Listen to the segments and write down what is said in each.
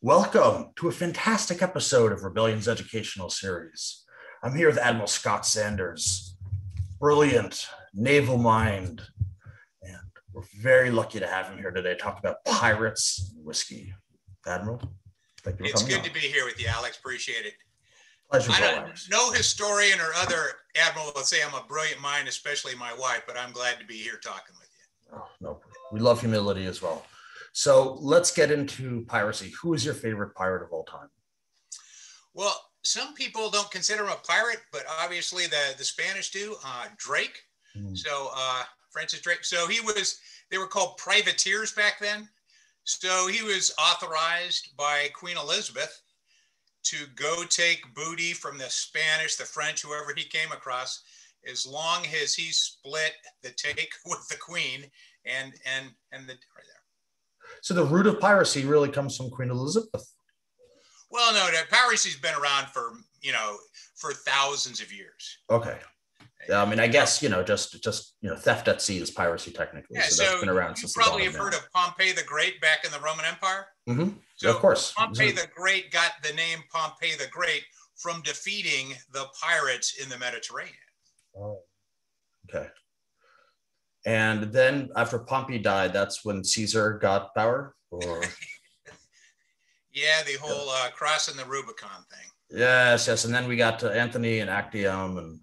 Welcome to a fantastic episode of Rebellion's educational series. I'm here with Admiral Scott Sanders, brilliant naval mind, and we're very lucky to have him here today to talk about pirates and whiskey. Admiral, thank you It's good on. to be here with you, Alex. Appreciate it. Pleasure. I don't, no historian or other admiral would say I'm a brilliant mind, especially my wife, but I'm glad to be here talking with you. Oh, no, we love humility as well. So let's get into piracy. Who is your favorite pirate of all time? Well, some people don't consider him a pirate, but obviously the, the Spanish do. Uh, Drake. Mm. So uh, Francis Drake. So he was, they were called privateers back then. So he was authorized by Queen Elizabeth to go take booty from the Spanish, the French, whoever he came across, as long as he split the take with the Queen and and and the. So the root of piracy really comes from Queen Elizabeth. Well, no, piracy's been around for you know for thousands of years. Okay. I mean, I guess you know, just just you know, theft at sea is piracy technically. Yeah, so, that's been around you since. Probably have heard of Pompey the Great back in the Roman Empire. Mm-hmm. So, of course, Pompey the Great got the name Pompey the Great from defeating the pirates in the Mediterranean. Oh, okay. And then after Pompey died, that's when Caesar got power, or yeah, the whole uh, crossing the Rubicon thing. Yes, yes, and then we got to Antony and Actium and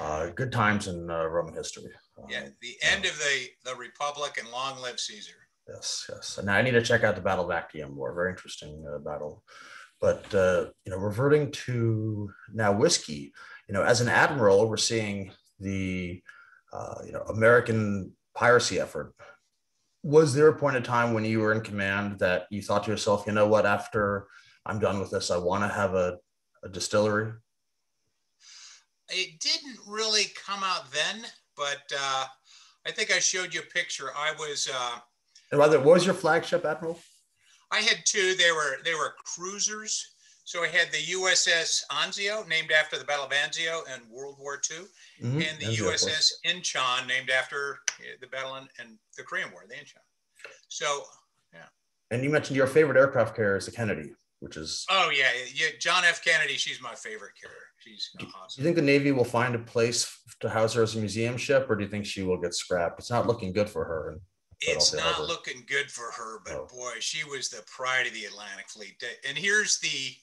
uh, good times in uh, Roman history. Yeah, um, the end of the the Republic and long live Caesar. Yes, yes. And I need to check out the Battle of Actium more. Very interesting uh, battle. But uh, you know, reverting to now whiskey. You know, as an admiral overseeing the uh, you know American piracy effort. Was there a point in time when you were in command that you thought to yourself, you know what, after I'm done with this, I want to have a, a distillery? It didn't really come out then, but uh, I think I showed you a picture. I was. Uh, and rather, what was your flagship, Admiral? I had two. They were they were cruisers so I had the USS Anzio, named after the Battle of Anzio in World War II, mm-hmm. and the USS Incheon, named after the battle in, in, the Korean War, the Incheon. So, yeah. And you mentioned your favorite aircraft carrier is the Kennedy, which is. Oh yeah, yeah. John F. Kennedy. She's my favorite carrier. She's awesome. Do you think the Navy will find a place to house her as a museum ship, or do you think she will get scrapped? It's not looking good for her. It's not looking good for her, but oh. boy, she was the pride of the Atlantic Fleet. And here's the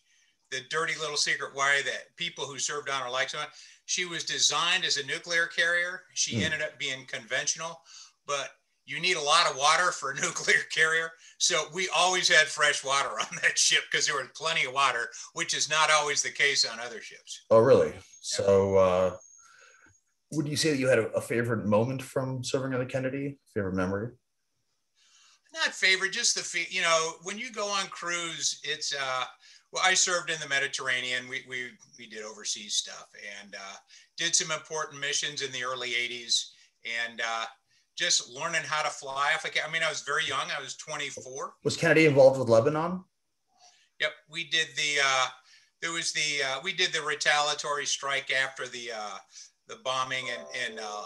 the dirty little secret why that people who served on her like so she was designed as a nuclear carrier. She mm. ended up being conventional, but you need a lot of water for a nuclear carrier. So we always had fresh water on that ship because there was plenty of water, which is not always the case on other ships. Oh, really? Yeah. So, uh, would you say that you had a, a, favorite moment from serving on the Kennedy? Favorite memory? Not favorite, just the you know when you go on cruise, it's uh, well, I served in the Mediterranean. We, we, we did overseas stuff and uh, did some important missions in the early 80s and uh, just learning how to fly. I mean, I was very young. I was 24. Was Kennedy involved with Lebanon? Yep. We did the, uh, there was the, uh, we did the retaliatory strike after the, uh, the bombing in, in, uh,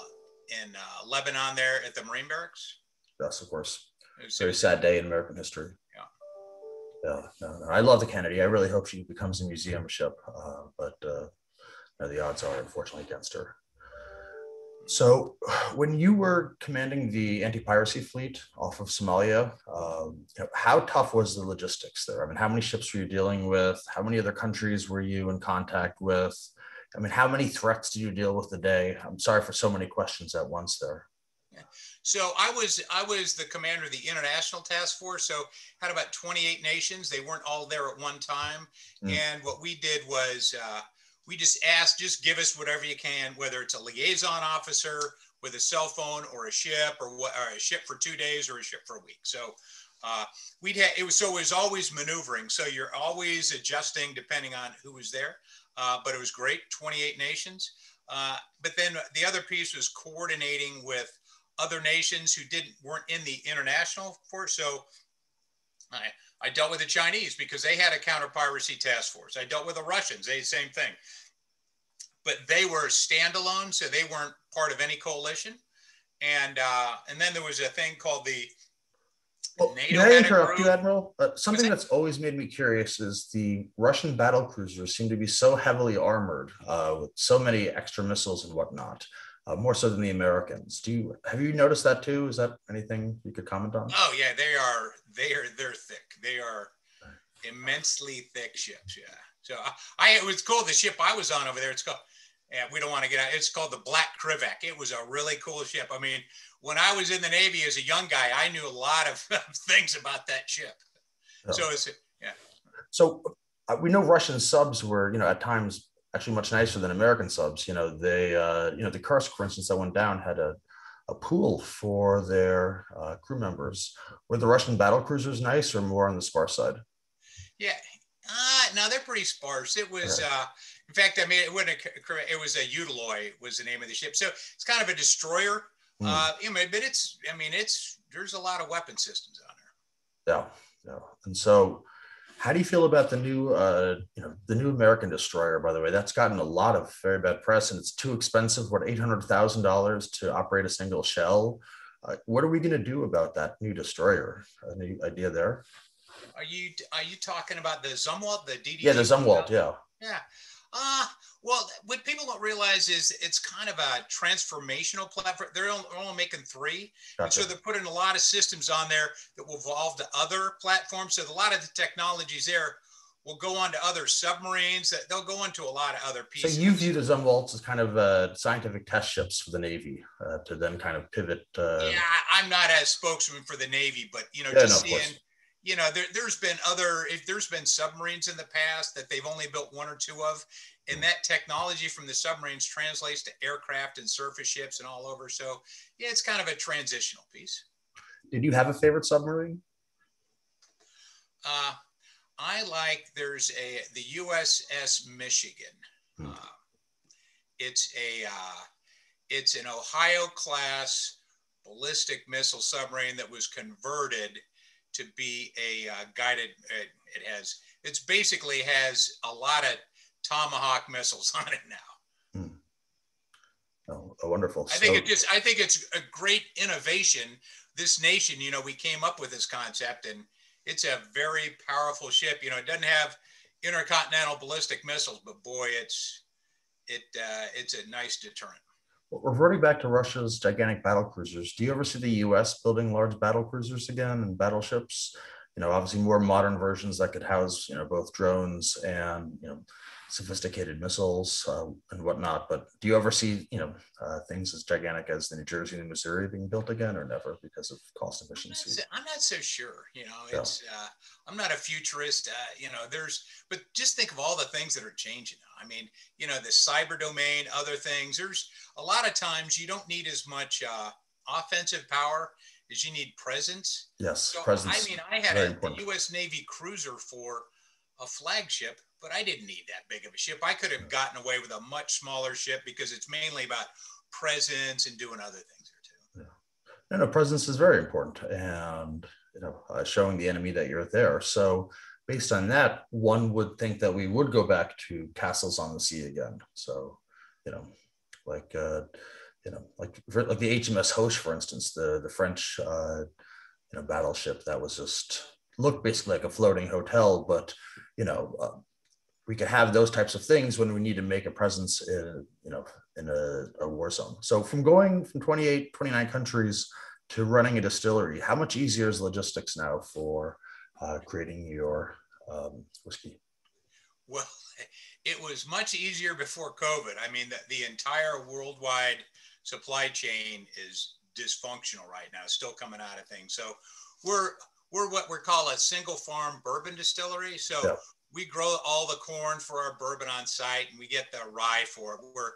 in Lebanon there at the Marine Barracks. Yes, of course. It was, very sad day in American history no, no, no. I love the Kennedy. I really hope she becomes a museum ship, uh, but uh, no, the odds are unfortunately against her. So, when you were commanding the anti-piracy fleet off of Somalia, um, how tough was the logistics there? I mean, how many ships were you dealing with? How many other countries were you in contact with? I mean, how many threats did you deal with a day? I'm sorry for so many questions at once there. So I was I was the commander of the international task force. So had about 28 nations. They weren't all there at one time. Mm. And what we did was uh, we just asked, just give us whatever you can, whether it's a liaison officer with a cell phone or a ship or, what, or a ship for two days or a ship for a week. So uh, we'd have it was so it was always maneuvering. So you're always adjusting depending on who was there. Uh, but it was great, 28 nations. Uh, but then the other piece was coordinating with other nations who didn't weren't in the international force. So I, I dealt with the Chinese because they had a counter piracy task force. I dealt with the Russians, they same thing. But they were standalone, so they weren't part of any coalition. And uh, and then there was a thing called the Well, NATO may I interrupt you, Admiral? Uh, something that's always made me curious is the Russian battle cruisers seem to be so heavily armored uh, with so many extra missiles and whatnot, uh, more so than the Americans. Do you have you noticed that too? Is that anything you could comment on? Oh yeah, they are. They are. They're thick. They are immensely thick ships. Yeah. So I, it was cool. The ship I was on over there, it's called. Yeah, we don't want to get out. It's called the Black Krivak. It was a really cool ship. I mean, when I was in the Navy as a young guy, I knew a lot of things about that ship. Oh. So it's yeah. So uh, we know Russian subs were, you know, at times actually much nicer than American subs. You know, they, uh, you know, the Kursk, for instance, that went down had a, a pool for their uh, crew members. Were the Russian battle cruisers nice or more on the sparse side? Yeah, uh, no, they're pretty sparse. It was, uh, in fact, I mean, it a, it was a Udaloy was the name of the ship. So it's kind of a destroyer. Mm. Uh, you know, but it's, I mean, it's, there's a lot of weapon systems on there. Yeah, yeah. And so, how do you feel about the new, uh, you know, the new American destroyer? By the way, that's gotten a lot of very bad press, and it's too expensive. What eight hundred thousand dollars to operate a single shell? Uh, what are we going to do about that new destroyer? Any idea there? Are you are you talking about the Zumwalt, the DDG? Yeah, the Zumwalt. Yeah. Yeah. Uh, well, what people don't realize is it's kind of a transformational platform. They're only, making three. Gotcha. And so they're putting a lot of systems on there that will evolve to other platforms. So a lot of the technologies there will go on to other submarines. That they'll go into a lot of other pieces. So you view the Zumwalts as kind of uh, scientific test ships for the Navy uh, to then kind of pivot. Uh... Yeah, I'm not as spokesman for the Navy, but you know, yeah, just no, seeing you know, there, has been other, if there's been submarines in the past that they've only built one or two of, and that technology from the submarines translates to aircraft and surface ships and all over. So, yeah, it's kind of a transitional piece. Did you have a favorite submarine? Uh, I like there's a the USS Michigan. Hmm. Uh, it's a uh, it's an Ohio class ballistic missile submarine that was converted to be a uh, guided. It, it, has it's basically has a lot of Tomahawk missiles on it now. Hmm. Oh, a wonderful. I think so, it just. I think it's a great innovation. This nation, you know, we came up with this concept, and it's a very powerful ship. You know, it doesn't have intercontinental ballistic missiles, but boy, it's it uh, it's a nice deterrent. Well, reverting back to Russia's gigantic battle cruisers, do you ever see the U.S. building large battle cruisers again and battleships? You know, obviously more modern versions that could house, you know, both drones and you know sophisticated missiles uh, and whatnot. But do you ever see, you know, uh, things as gigantic as the New Jersey and Missouri being built again, or never because of cost efficiency? I'm not so, I'm not so sure. You know, it's uh, I'm not a futurist. Uh, you know, there's but just think of all the things that are changing. I mean, you know, the cyber domain, other things. There's a lot of times you don't need as much uh, offensive power as you need presence. Yes, so, presence. I mean, I had a, a U.S. Navy cruiser for a flagship but I didn't need that big of a ship. I could have gotten away with a much smaller ship because it's mainly about presence and doing other things there too. Yeah. No, presence is very important, and you know, uh, showing the enemy that you're there. So, based on that, one would think that we would go back to castles on the sea again. So, you know, like uh, you know, like like the HMS Hoche, for instance, the the French uh, you know battleship that was just looked basically like a floating hotel, but you know, uh, we could have those types of things when we need to make a presence in, you know, in a, a war zone. So from going from 28, 29 countries to running a distillery, how much easier is logistics now for uh, creating your um, whiskey? Well, it was much easier before COVID. I mean, the, the entire worldwide supply chain is dysfunctional right now, still coming out of things. So we're we're what we call a single farm bourbon distillery. So yeah we grow all the corn for our bourbon on site and we get the rye for it. We're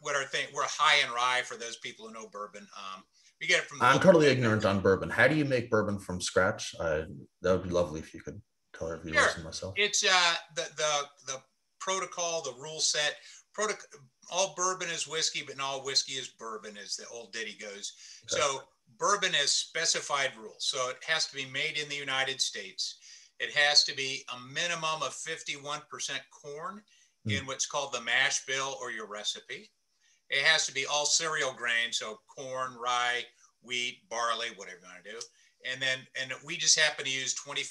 what our thing we're high in rye for those people who know bourbon. Um, we get it from. I'm totally ignorant on bourbon. How do you make bourbon from scratch? Uh, that would be lovely if you could tell our viewers sure. and myself. It's uh, the the the protocol, the rule set. Protocol. All bourbon is whiskey, but not all whiskey is bourbon, as the old ditty goes. So bourbon has specified rules. So it has to be made in the United States it has to be a minimum of 51% corn mm. in what's called the mash bill or your recipe. It has to be all cereal grains, so corn, rye, wheat, barley, whatever you want to do. and then and we just happen to use 25%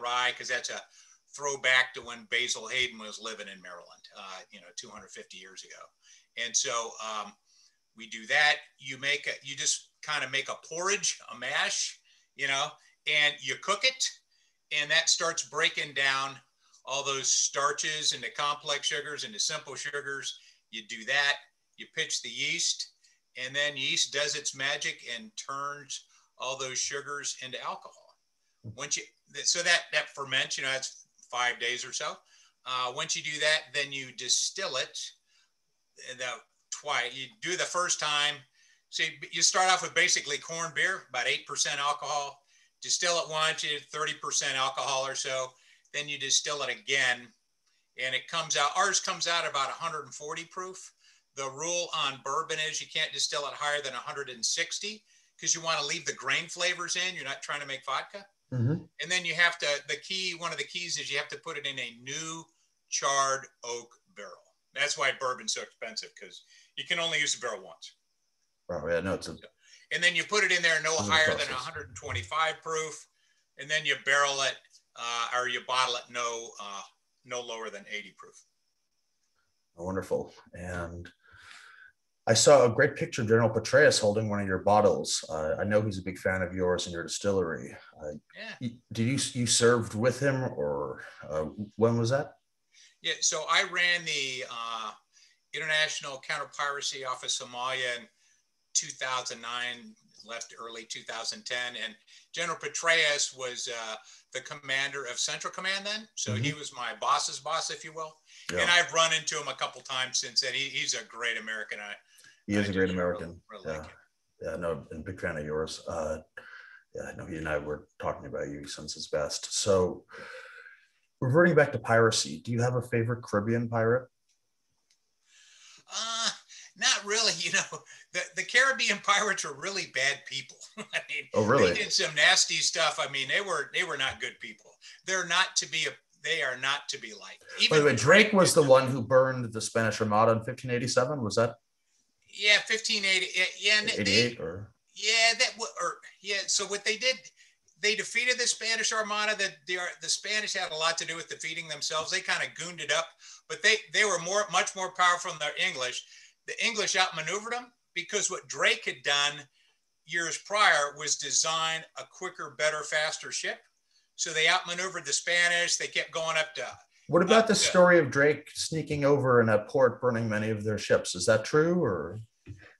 rye because that's a throwback to when Basil Hayden was living in Maryland, uh, you know, 250 years ago. And so um, we do that. You make a, you just kind of make a porridge, a mash, you know, and you cook it, and that starts breaking down all those starches into complex sugars into simple sugars. You do that. You pitch the yeast, and then yeast does its magic and turns all those sugars into alcohol. Once you so that that ferments, you know, that's five days or so. Uh, once you do that, then you distill it. The twice you do the first time. So you start off with basically corn beer, about eight percent alcohol. Distill it once, you thirty percent alcohol or so. Then you distill it again, and it comes out. Ours comes out about 140 proof. The rule on bourbon is you can't distill it higher than 160 because you want to leave the grain flavors in. You're not trying to make vodka. Mm-hmm. And then you have to, the key, one of the keys is you have to put it in a new charred oak barrel. That's why bourbon's so expensive because you can only use the barrel once. Oh, yeah, no, it's a, and then you put it in there no higher than 125 proof, and then you barrel it uh, or you bottle it no uh, no lower than 80 proof. Wonderful. And I saw a great picture of General Petraeus holding one of your bottles. Uh, I know he's a big fan of yours and your distillery. Uh, yeah. Did you you served with him, or uh, when was that? Yeah, so I ran the uh, International Counter Piracy Office of Somalia in 2009, left early 2010, and General Petraeus was uh, the commander of Central Command then. So mm-hmm. he was my boss's boss, if you will. Yeah. And I've run into him a couple times since then. He, he's a great American. I, he is I a great American. Really, really yeah. Like yeah, no, and big fan of yours. Uh, I know he and I were talking about you since his best. So, reverting back to piracy, do you have a favorite Caribbean pirate? Uh, not really. You know, the, the Caribbean pirates are really bad people. I mean, oh, really? They did some nasty stuff. I mean, they were they were not good people. They're not to be a they are not to be liked. Even By the way, Drake was the one who burned the Spanish Armada in 1587. Was that? Yeah, 1580. Yeah, 88 or. Yeah, that or yeah. So what they did, they defeated the Spanish Armada. That the, the Spanish had a lot to do with defeating themselves. They kind of gooned it up, but they they were more much more powerful than the English. The English outmaneuvered them because what Drake had done years prior was design a quicker, better, faster ship. So they outmaneuvered the Spanish. They kept going up to. What about the to, story of Drake sneaking over in a port, burning many of their ships? Is that true, or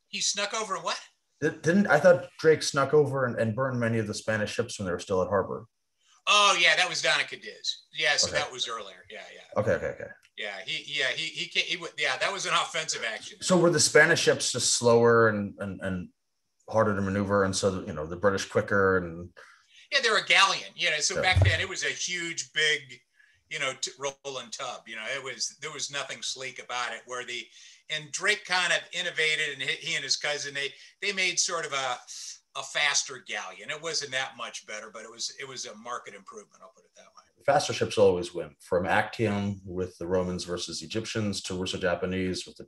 he snuck over what? Didn't I thought Drake snuck over and, and burned many of the Spanish ships when they were still at harbor? Oh yeah, that was down at Cadiz. Yeah, so okay. that was earlier. Yeah, yeah. Okay, okay, okay. Yeah, he yeah he he, he, he yeah that was an offensive action. So were the Spanish ships just slower and and, and harder to maneuver, and so you know the British quicker and yeah, they're a galleon. You know, so yeah. back then it was a huge, big, you know, t- rolling tub. You know, it was there was nothing sleek about it. Where the and Drake kind of innovated, and he and his cousin they they made sort of a a faster galleon. It wasn't that much better, but it was it was a market improvement. I'll put it that way. Faster ships always win. From Actium with the Romans versus Egyptians to Russo-Japanese with the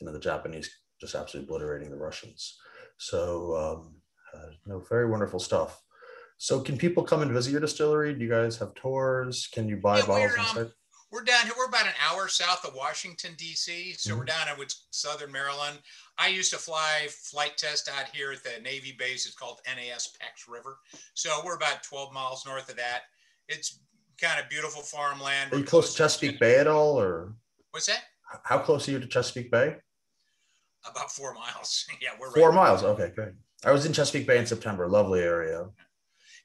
you know the Japanese just absolutely obliterating the Russians. So um, uh, no, very wonderful stuff. So can people come and visit your distillery? Do you guys have tours? Can you buy yeah, bottles um, we're down here. We're about an hour south of Washington, D.C. So mm-hmm. we're down in Southern Maryland. I used to fly flight test out here at the Navy base. It's called NAS Pax River. So we're about 12 miles north of that. It's kind of beautiful farmland. Are you close to Chesapeake Bay at all, or what's that? How close are you to Chesapeake Bay? About four miles. yeah, we're four right miles. Okay, great. I was in Chesapeake Bay in September. Lovely area.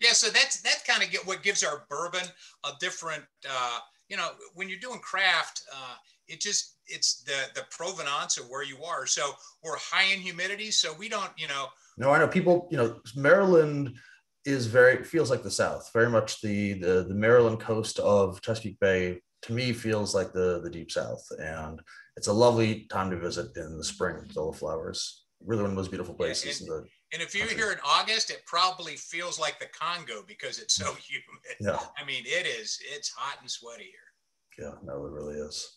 Yeah, so that's that kind of get what gives our bourbon a different. Uh, you know, when you're doing craft, uh, it just it's the the provenance of where you are. So we're high in humidity, so we don't. You know. No, I know people. You know, Maryland is very feels like the South. Very much the the the Maryland coast of Chesapeake Bay to me feels like the the deep South, and it's a lovely time to visit in the spring with all the flowers. Really one of those beautiful places. Yeah, and, and if you're here in August, it probably feels like the Congo because it's so humid. Yeah. I mean, it is. It's hot and sweaty here. Yeah, no, it really is.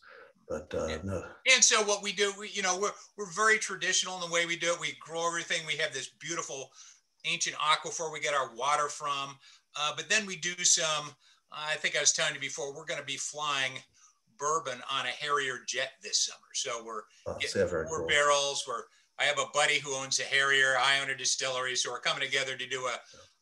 But uh, and, no. And so what we do, we, you know, we're we're very traditional in the way we do it. We grow everything. We have this beautiful ancient aquifer we get our water from. Uh, but then we do some, I think I was telling you before, we're going to be flying bourbon on a Harrier jet this summer. So we're Oh, getting four cool. barrels. We're, I have a buddy who owns a Harrier. I own a distillery. So we're coming together to do a,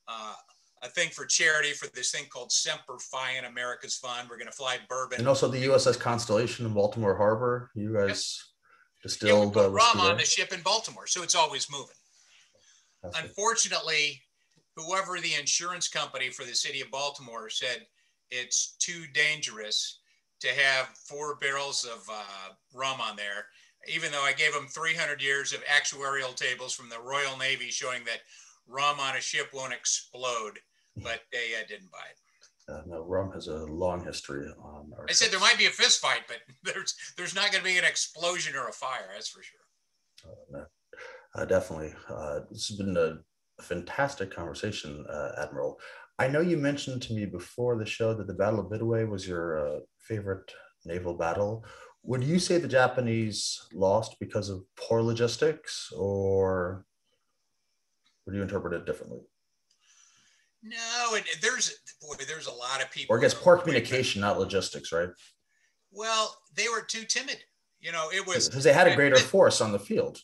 uh, a thing for charity for this thing called Semper Fi in America's Fund. We're going to fly bourbon. And also the USS Constellation in Baltimore Harbor. You guys yeah, we distilled put uh, rum on the ship in Baltimore. So it's always moving. That's it. Unfortunately, whoever the insurance company for the city of Baltimore said it's too dangerous to have four barrels of uh, rum on there, even though I gave them 300 years of actuarial tables from the Royal Navy showing that rum on a ship won't explode, but they uh, didn't buy it. Uh, no, rum has a long history on I said there might be a fist fight, but there's there's not going to be an explosion or a fire. That's for sure. Uh, no, uh, definitely. Uh, this has been a fantastic conversation, uh, Admiral. I know you mentioned to me before the show that the Battle of Midway was your uh, favorite naval battle. Would you say the Japanese lost because of poor logistics, or would you interpret it differently? No, it, there's boy, there's a lot of people. Or I guess poor communication, not logistics, right? Well, they were too timid. You know, it was Because they had a greater force on the field.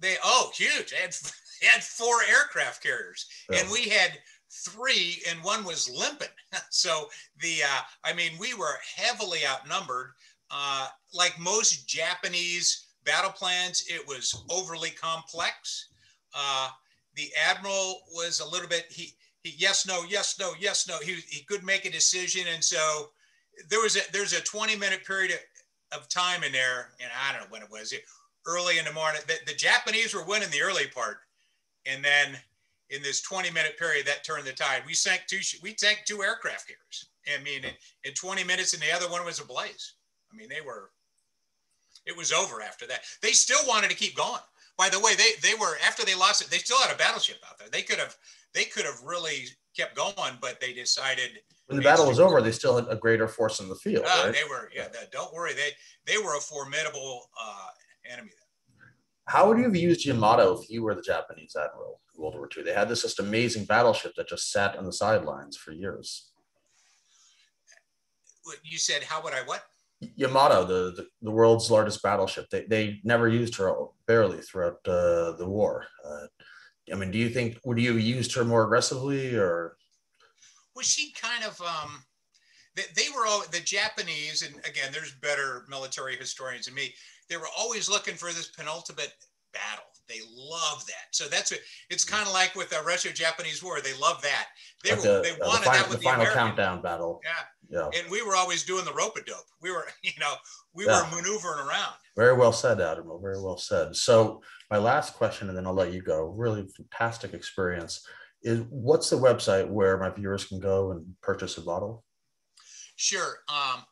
they oh huge. They had they had four aircraft carriers, and we had three, and one was limping. so the uh, I mean, we were heavily outnumbered. Uh, like most Japanese battle plans, it was overly complex. Uh, the admiral was a little bit he he yes no yes no yes no he he could make a decision, and so there was a there's a 20 minute period of, of time in there, and I don't know when it was early in the morning. The, the Japanese were winning the early part, and then in this 20 minute period, that turned the tide. We sank two we sank two aircraft carriers. I mean, in, in 20 minutes, and the other one was ablaze. I mean, they were. It was over after that. They still wanted to keep going. By the way, they they were after they lost it. They still had a battleship out there. They could have they could have really kept going, but they decided. When the battle was over, they still had a greater force in the field, Ah, right? They were yeah. that- don't worry. They they were a formidable uh, enemy. How would you have used Yamato if you were the Japanese admiral in World War II? They had this just amazing battleship that just sat on the sidelines for years. You said, how would I what? Yamato, the, the, the world's largest battleship, they, they never used her barely throughout uh, the war. Uh, I mean, do you think, would you have used her more aggressively or? was she kind of um they, they were all the japanese and again there's better military historians than me they were always looking for this penultimate battle they love that so that's it it's kind of like with the russo-japanese war they love that they like were the, they uh, the wanted final, that with the the, final American. countdown battle. yeah Yeah, and we were always doing the rope a dope we were you know we Yeah. were maneuvering around very well said, Admiral. Very well said. So, my last question, and then I'll let you go. Really fantastic experience. Is what's the website where my viewers can go and purchase a bottle? Sure. Um,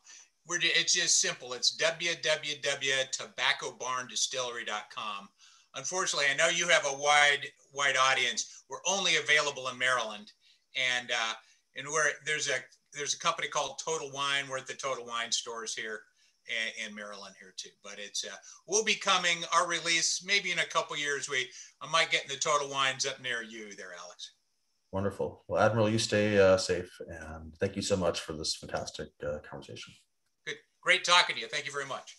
we're, it's just simple. It's www.tobaccobarndistillery.com. Unfortunately, I know you have a wide, wide audience. We're only available in Maryland, and uh, and we're there's a there's a company called Total Wine. We're at the Total Wine stores here in, in Maryland here too. But it's uh, we'll be coming our release maybe in a couple years. We I might get in the Total Wines up near you there, Alex. Wonderful. Well, Admiral, you stay uh, safe, and thank you so much for this fantastic uh, conversation. Good, great talking to you. Thank you very much.